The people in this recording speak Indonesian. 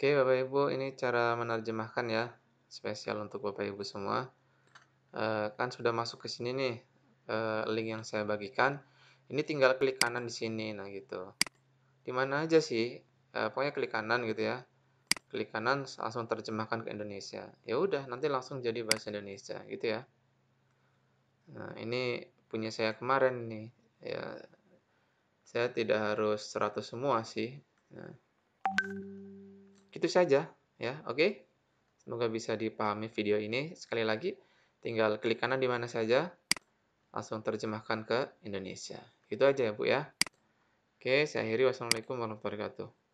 Oke, Bapak Ibu, ini cara menerjemahkan ya, spesial untuk Bapak Ibu semua. E, kan sudah masuk ke sini nih, e, link yang saya bagikan. Ini tinggal klik kanan di sini, nah gitu. Di mana aja sih? E, pokoknya klik kanan gitu ya. Klik kanan langsung terjemahkan ke Indonesia. Ya udah, nanti langsung jadi bahasa Indonesia gitu ya. Nah, ini punya saya kemarin nih. Ya, saya tidak harus 100 semua sih. Nah. Itu saja ya, oke? Semoga bisa dipahami video ini. Sekali lagi, tinggal klik kanan di mana saja, langsung terjemahkan ke Indonesia. Itu aja ya Bu ya. Oke, saya akhiri. Wassalamualaikum warahmatullahi wabarakatuh.